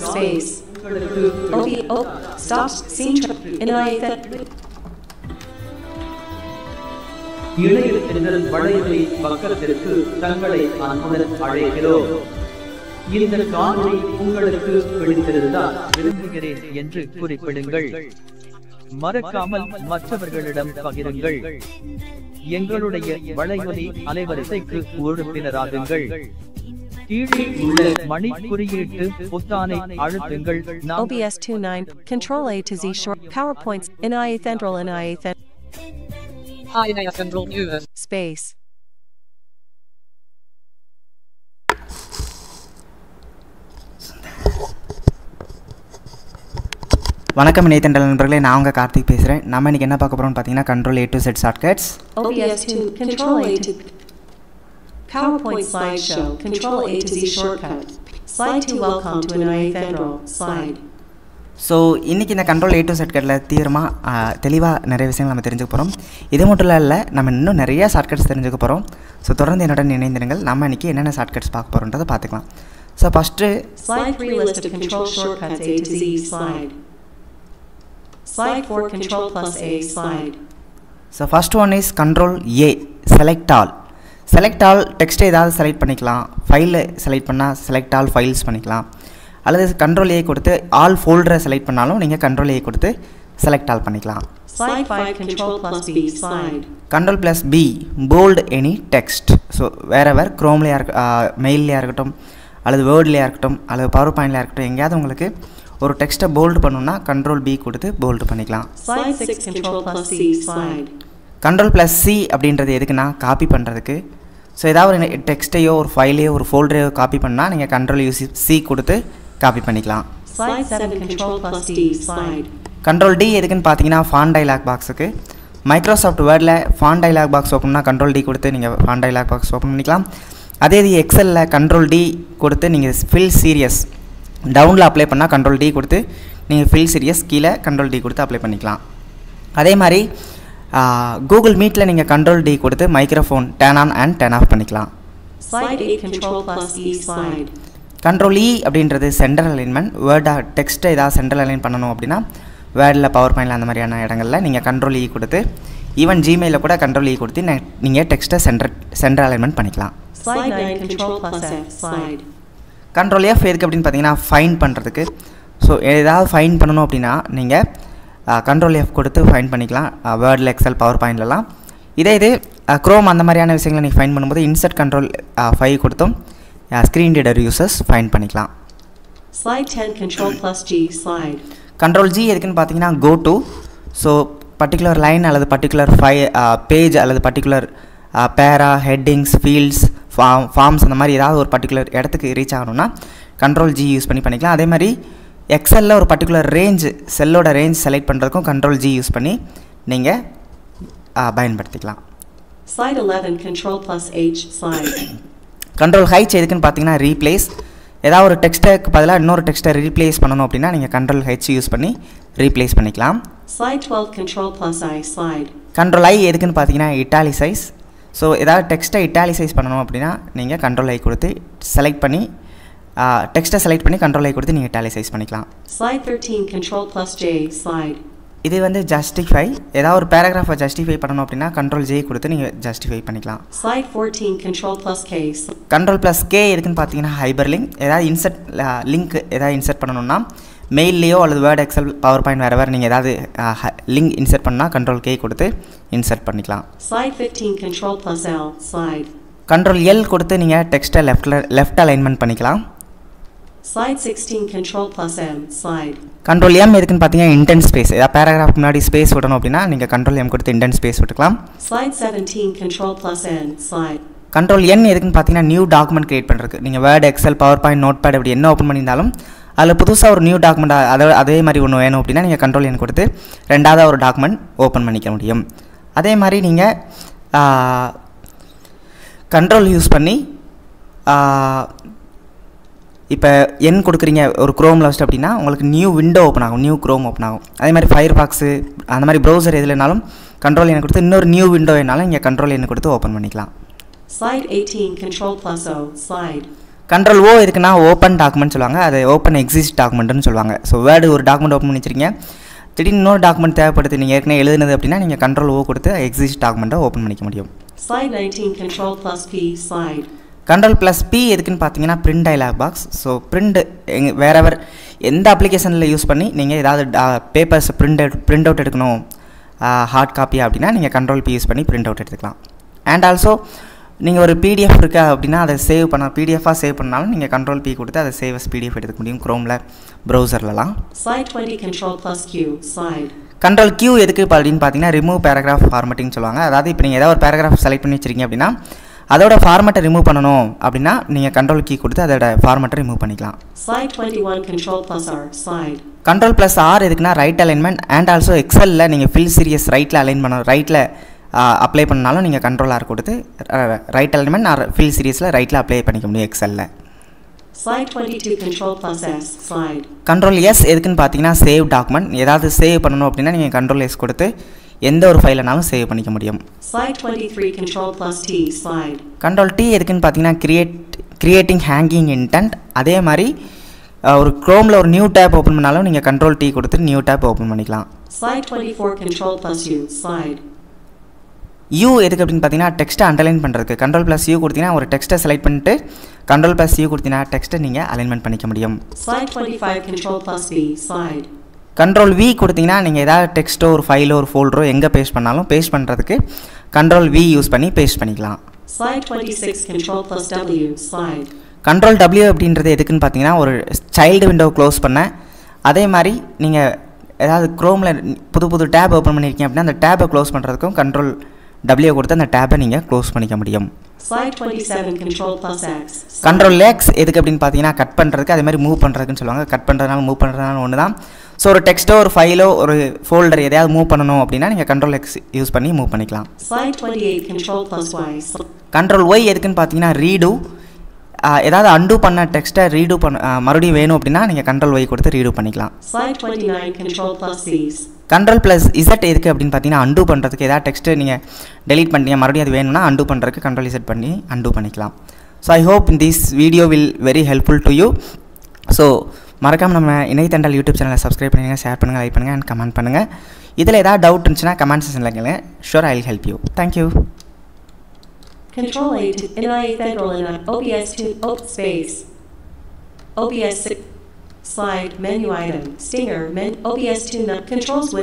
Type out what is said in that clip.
space. OB, oh, stop, scene tra- NIA that. இணைய திணறல் வளையலை பக்கத்திற்கு தங்களை அன்புடன் அழைக்கிறோம் இந்த காணொளி உங்களுக்கு பிடித்திருந்தால் விரும்புகிறேன் என்று குறிப்பிடுங்கள் மறக்காமல் மற்றவர்களிடம் பகிருங்கள் எங்களுடைய வளையொலி அலைவரிசைக்கு உறுப்பினராகுங்கள் கீழே உள்ள மணி குறியீட்டு பொத்தானை அழுத்துங்கள். OBS 29, Control A to Z. Short, PowerPoints, NIA NIA Thendril, Hi Central News. space. வணக்கம் இணையத்தண்டல் நண்பர்களே நான் உங்கள் கார்த்திக் பேசுகிறேன் நம்ம இன்றைக்கி என்ன பார்க்க போகிறோம்னு பார்த்தீங்கன்னா control A to set shortcuts OBS 2, Control A to PowerPoint slideshow, Control A to Z shortcut. Slide 2, welcome to NIA Thendril, slide. So இன்றைக்கி இந்த கண்ட்ரோல் ஏ டு செட்கட்டில் தீவிரமாக தெளிவாக நிறைய விஷயங்கள் நம்ம தெரிஞ்சுக்க போகிறோம் இது மட்டும் இல்லை நம்ம இன்னும் நிறைய ஷார்ட்கட்ஸ் தெரிஞ்சுக்க போகிறோம் ஸோ தொடர்ந்து என்னுடன் இணைந்திருங்கள். நம்ம இன்றைக்கி என்னென்ன ஷார்ட்கட்ஸ் பார்க்க போகிறோன்றதை பார்த்துக்கலாம். So first Slide 3, list of control shortcuts A to Z, slide. Slide 4, Control plus A, slide. So first one is control A select all select all டெக்ஸ்ட்டை ஏதாவது செலக்ட் பண்ணிக்கலாம். ஃபைலை செலக்ட் பண்ணால் செலக்ட் ஆல் ஃபைல்ஸ் பண்ணிக்கலாம். அல்லது control A கொடுத்து all ஃபோல்டரை select பண்ணாலும் நீங்கள் கண்ட்ரோல் ஏ கொடுத்து செலக்ட் ஆல் பண்ணிக்கலாம். Slide 5, Control plus B, slide. Control plus B bold any text so wherever க்ரோம்லேயா இருக்க மெயில்லையாக இருக்கட்டும் அல்லது வேர்ட்லேயா இருக்கட்டும் அல்லது பவர் பாயிண்ட்லையாக இருக்கட்டும் எங்கேயாவது உங்களுக்கு ஒரு டெக்ஸ்ட்டை போல்டு பண்ணணும்னா கண்ட்ரோல் பி கொடுத்து போல்டு பண்ணிக்கலாம். Slide 6, Control plus C, slide. Control plus C அப்படின்றது எதுக்குன்னா காப்பி பண்ணுறதுக்கு ஸோ ஏதாவது ஒரு டெக்ஸ்ட்டையோ ஒரு ஃபைலையோ ஒரு ஃபோல்டரையோ காப்பி பண்ணால் நீங்கள் கண்ட்ரோல் யூசி சி கொடுத்து காப்பி பண்ணிக்கலாம் Slide 7, Control plus D, slide. Control D எதுக்குன்னு பார்த்தீங்கன்னா ஃபான் டைலாக் பாக்ஸுக்கு மைக்ரோசாஃப்ட் வேர்டில் ஃபான் டைலாக் பாக்ஸ் ஓப்பன்னா கண்ட்ரோல் டி கொடுத்து நீங்கள் ஃபான் டைலாக் பாக்ஸ் ஓப்பன் பண்ணிக்கலாம் அதே இது எக்ஸலில் கண்ட்ரோல் டி கொடுத்து நீங்கள் ஃபில் சீரியஸ் டவுனில் அப்ளை பண்ணால் கண்ட்ரோல் டி கொடுத்து நீங்கள் ஃபில் சீரியஸ் கீழே கண்ட்ரோல் டி கொடுத்து அப்ளை பண்ணிக்கலாம் அதே மாதிரி கூகுள் மீட்டில் நீங்கள் கண்ட்ரோல் டி கொடுத்து microphone turn on and turn off பண்ணிக்கலாம் Slide 8, Control plus E. Control E அப்படின்றது சென்ட்ரல் அலைன்மெண்ட் வேர்டாக டெக்ஸ்ட்டை ஏதாவது சென்ட்ரல் அலைன் பண்ணணும் அப்படின்னா வேர்டில் பவர் பாயிண்டில் அந்த மாதிரியான இடங்களில் நீங்கள் கண்ட்ரோல் இ கொடுத்து ஈவன் ஜிமெயிலில் கூட கண்ட்ரோல் இ கொடுத்து நீங்கள் டெக்ஸ்ட்டை சென்டர் சென்ட்ரல் அலைன்மெண்ட் பண்ணிக்கலாம் Slide 9, Control plus F, slide. Control F எதுக்கு அப்படின்னு பார்த்தீங்கன்னா ஃபைன் பண்ணுறதுக்கு ஸோ ஏதாவது ஃபைன் பண்ணணும் அப்படின்னா நீங்கள் கண்ட்ரோல் எஃப் கொடுத்து ஃபைன் பண்ணிக்கலாம். வேர்டில் எக்ஸல் பவர் பாயிண்ட்லலாம் இதே இது க்ரோம் அந்த மாதிரியான விஷயங்களை நீங்கள் ஃபைன் பண்ணும்போது இன்சர்ட் கண்ட்ரோல் ஃபைவ் கொடுத்தும் ஸ்க்ரீன் ரீடர் யூசர்ஸ் ஃபைன் பண்ணிக்கலாம். Slide 10, Control plus G, slide. Control G எதுக்குன்னு பார்த்தீங்கன்னா go to so particular line அல்லது பர்டிகுலர் ஃபை பேஜ் அல்லது particular para headings fields form forms அந்த மாதிரி ஏதாவது ஒரு பர்டிகுலர் இடத்துக்கு ரீச் ஆகணும்னா கண்ட்ரோல் ஜி யூஸ் பண்ணி பண்ணிக்கலாம். அதே மாதிரி எக்ஸலில் ஒரு பர்டிகுலர் ரேஞ்ச் செல்லோட ரேஞ்ச் செலக்ட் பண்ணுறதுக்கும் கண்ட்ரோல் ஜி யூஸ் பண்ணி நீங்கள் பயன்படுத்திக்கலாம் Slide 11, Control plus H, slide. Control H எதுக்குன்னு பார்த்தீங்கன்னா ரீப்ளேஸ் ஏதாவது ஒரு டெக்ஸ்ட்டுக்கு பதிலாக இன்னொரு டெக்ஸ்ட்டை ரீப்ளேஸ் பண்ணணும் அப்படின்னா நீங்கள் கண்ட்ரோல் ஹெச் யூஸ் பண்ணி ரீப்ளேஸ் பண்ணிக்கலாம் Slide 12, Control plus I, slide. Control I எதுக்குன்னு பார்த்தீங்கன்னா இட்டாலிசைஸ் ஸோ ஏதாவது டெக்ஸ்ட்டை இட்டாலிசைஸ் பண்ணணும் அப்படின்னா நீங்கள் கண்ட்ரோல் ஐ கொடுத்து செலக்ட் பண்ணி டெக்ஸ்ட்டை செலக்ட் பண்ணி கண்ட்ரோல் கொடுத்து நீங்கள் இட்டாலிசைஸ் பண்ணிக்கலாம். Slide 13, Control plus J, slide. இது வந்து ஜஸ்டிஃபை ஏதாவது ஒரு பேராகிராஃபை ஜஸ்டிஃபை பண்ணணும் அப்படின்னா கண்ட்ரோல் ஜே கொடுத்து நீங்கள் ஜஸ்டிஃபை பண்ணிக்கலாம். 14, Control plus K, sl- control plus K எதுக்குன்னு பார்த்தீங்கன்னா ஹைபர் லிங்க் ஏதாவது இன்சர்ட் லிங்க் ஏதாவது இன்சர்ட் பண்ணணும்னா மெயில்லையோ அல்லது வேர்ட் எக்ஸல் பவர் பாயிண்ட் வேறு வேறு நீங்கள் ஏதாவது லிங்க் இன்சர்ட் பண்ணால் கண்ட்ரோல் கே கொடுத்து இன்சர்ட் பண்ணிக்கலாம். Slide 15, Control plus L, slide. Control L கொடுத்து நீங்கள் டெக்ஸ்ட்டை லெஃப்டில் லெஃப்ட் அலைன்மெண்ட் பண்ணிக்கலாம். Slide 16, Control plus M, slide. Control M எதுக்குன்னு பார்த்தீங்கன்னா இன்டென்ட் ஸ்பேஸ் ஏதாவது பேராகிராஃப் முன்னாடி ஸ்பேஸ் விடணும் அப்படின்னா நீங்கள் கண்ட்ரோல் எம் கொடுத்து இன்டென்ட் ஸ்பேஸ் விட்டுக்கலாம் Slide 17, Control plus N, slide. Control N எதுக்குன்னு பார்த்தீங்கன்னா நியூ டாக்குமெண்ட் கிரியேட் பண்ணுறதுக்கு நீங்கள் Word Excel power point Notepad இப்படி என்ன ஓப்பன் பண்ணியிருந்தாலும் அதில் புதுசாக ஒரு நியூ டாக்குமெண்ட் அதை அதே மாதிரி ஒன்று வேணும் அப்படின்னா நீங்கள் கண்ட்ரோல் என் கொடுத்து ரெண்டாவது ஒரு டாக்குமெண்ட் ஓப்பன் பண்ணிக்க முடியும் அதே மாதிரி நீங்கள் கண்ட்ரோல் யூஸ் பண்ணி இப்போ என் கொடுக்குறீங்க ஒரு க்ரோமில் வச்சுட்டு அப்படின்னா உங்களுக்கு நியூ விண்டோ ஓப்பன் ஆகும் நியூ க்ரோம் ஓப்பன் ஆகும். அதே மாதிரி ஃபயர் பாக்ஸு அந்த மாதிரி ப்ரௌசர் எதுலனாலும் கண்ட்ரோல் என் கொடுத்து இன்னொரு நியூ விண்டோ வேணாலும் இங்கே கண்ட்ரோல் என் கொடுத்து ஓப்பன் பண்ணிக்கலாம். Slide 18, Control plus O, slide. Control O இருக்குன்னா ஓப்பன் டாக்குமெண்ட் சொல்லுவாங்க. அது ஓப்பன் எக்ஸிஸ்ட் டாக்குமெண்ட்னு சொல்லுவாங்க. ஸோ வேர்டு ஒரு டாக்குமெண்ட் ஓப்பன் பண்ணி வச்சிருக்கீங்க. திடீர்னு இன்னொரு டாக்குமெண்ட் தேவைப்படுது நீங்கள் ஏற்கனவே எழுதுனது அப்படின்னா நீங்கள் கண்ட்ரோல் ஓ கொடுத்து எக்ஸிஸ்ட் டாக்குமெண்ட்டை ஓப்பன் பண்ணிக்க முடியும். Slide 19 Control plus P slide. Control plus P எதுக்குன்னு பார்த்தீங்கன்னா print dialog box so print எங்க வேறவர் எந்த அப்ளிகேஷனில் யூஸ் பண்ணி நீங்கள் ஏதாவது papers print out print out எடுக்கணும் ஹார்ட் காப்பி அப்படின்னா நீங்கள் கண்ட்ரோல் பி யூஸ் பண்ணி பிரிண்ட் அவுட் எடுத்துக்கலாம் அண்ட் ஆல்சோ நீங்கள் ஒரு பிடிஎஃப் இருக்கா அப்படின்னா அதை சேவ் பண்ண பிடிஎஃபாக சேவ் பண்ணாலும் நீங்கள் கண்ட்ரோல் பி கொடுத்து அதை சேவ் as பிடிஎஃப் எடுத்துக்க முடியும் க்ரோமில் ப்ரௌசர்லலாம் Slide 20 Control plus Q slide. Control Q எதுக்கு அப்படின்னு பார்த்தீங்கன்னா ரிமூவ் பேராகிராஃப் ஃபார்மட்டிங் சொல்லுவாங்க அதாவது இப்போ நீங்கள் ஏதாவது ஒரு பேராகிராஃப் செலக்ட் பண்ணி வச்சிருக்கீங்க அப்படின்னா அதோட ஃபார்மேட்டை ரிமூவ் பண்ணணும் அப்படின்னா நீங்கள் கண்ட்ரோல் கீ கொடுத்து அதோட ஃபார்மேட்டை ரிமூவ் பண்ணிக்கலாம் Slide 21 Control plus R slide. Control plus R எதுக்குன்னா ரைட் அலைன்மெண்ட் அண்ட் ஆல்சோ எக்ஸலில் நீங்கள் ஃபில் சீரியஸ் ரைட்டில் அலைன் பண்ணணும் ரைட்டில் அப்ளை பண்ணாலும் நீங்கள் கண்ட்ரோல் ஆர் கொடுத்து ரைட் அலைன்மெண்ட் ஆர் ஃபில் சீரியஸில் ரைட்டில் அப்ளை பண்ணிக்க முடியும் எக்ஸலில் Slide 22 Control plus S slide. Control S எதுக்குன்னு பார்த்தீங்கன்னா சேவ் டாக்குமெண்ட் ஏதாவது சேவ் பண்ணணும் அப்படின்னா நீங்கள் கண்ட்ரோல் எஸ் கொடுத்து எந்த ஒரு ஃபைலைனாலும் சேவ் பண்ணிக்க முடியும். Slide 23 Control plus T slide. Control T எதுக்குன்னு பார்த்தீங்கன்னா கிரியேட் கிரியேட்டிங் ஹேங்கிங் இன்டென்ட் அதே மாதிரி ஒரு க்ரோமில் ஒரு நியூ டேப் ஓப்பன் பண்ணாலும் நீங்கள் கண்ட்ரோல் டி கொடுத்து நியூ டேப் ஓப்பன் பண்ணிக்கலாம். Slide 24 Control plus U slide. U எதுக்கு அப்படின்னு பார்த்தீங்கன்னா டெக்ஸ்ட்டை அண்டர்லைன் பண்ணுறதுக்கு கண்ட்ரோல் ப்ளஸ் யூ கொடுத்தீங்கன்னா ஒரு டெக்ஸ்ட்டை செலக்ட் பண்ணிட்டு கண்ட்ரோல் ப்ளஸ் யூ கொடுத்தீங்கன்னா டெக்ஸ்ட்டை நீங்கள் அலைன்மெண்ட் பண்ணிக்க முடியும். Slide 25 Control plus V slide. Control V கொடுத்தீங்கன்னா நீங்கள் ஏதாவது டெக்ஸ்ட்டோ ஒரு ஃபைலோ ஒரு ஃபோல்டரோ எங்கே பேஸ்ட் பண்ணாலும் பேஸ்ட் பண்ணுறதுக்கு கண்ட்ரோல் வி யூஸ் பண்ணி பேஸ்ட் பண்ணிக்கலாம் Slide 26 Control plus W slide. Control W அப்படின்றது எதுக்குன்னு பார்த்தீங்கன்னா ஒரு சைல்டு விண்டோ க்ளோஸ் பண்ண அதே மாதிரி நீங்கள் ஏதாவது க்ரோமில் புது புது டேப் ஓப்பன் பண்ணியிருக்கீங்க அப்படின்னா அந்த டேப்பை க்ளோஸ் பண்ணுறதுக்கும் கண்ட்ரோல் டபிள்யூ கொடுத்து அந்த டேப்பை நீங்கள் க்ளோஸ் பண்ணிக்க முடியும் Slide 27 Control plus X. slide. Control X எதுக்கு அப்படின்னு பார்த்தீங்கன்னா கட் பண்ணுறதுக்கு அதே மாதிரி மூவ் பண்ணுறதுக்குன்னு சொல்லுவாங்க கட் பண்ணுறதுனால மூவ் பண்ணுறதுனால ஒன்று தான் ஸோ ஒரு டெக்ஸ்ட்டோ ஒரு ஃபைலோ ஒரு ஃபோல்டர் எதையாவது மூவ் பண்ணணும் அப்படின்னா நீங்கள் கண்ட்ரோல் எக்ஸ் யூஸ் பண்ணி மூவ் பண்ணிக்கலாம். Slide 28 Control plus Y. sl- control Y எதுக்குன்னு பார்த்தீங்கன்னா ரீடு ஏதாவது அண்டு பண்ண டெக்ஸ்ட்டை ரீடு பண்ண மறுபடியும் வேணும் அப்படின்னா நீங்கள் கண்ட்ரோல் ஒய் கொடுத்து ரீடு பண்ணிக்கலாம். Slide 29 Control plus Z's. Control plus Z எதுக்கு அப்படின்னு பார்த்தீங்கன்னா அண்டு பண்ணுறதுக்கு ஏதாவது டெக்ஸ்ட்டு நீங்கள் டெலீட் பண்ணிட்டீங்க மறுபடியும் அது வேணும்னா அண்டு பண்ணுறதுக்கு கண்ட்ரோல் இசட் பண்ணி அண்டு பண்ணிக்கலாம். So I hope this video will very helpful to you so மறக்காமல் நம்ம இணையதண்டல் யூடியூப் சேனலை சப்ஸ்கிரைப் பண்ணுங்கள் ஷேர் பண்ணுங்கள் லைக் பண்ணுங்கள் அண்ட் கமெண்ட் பண்ணுங்கள் இதில் ஏதாவது டவுட் இருந்துச்சுன்னா கமெண்ட் செஷனில் கேளுங்க. Sure I will help you thank you Control A to NIA Federal and OBS to op space. OBS slide menu item stinger men OBS to nut controls with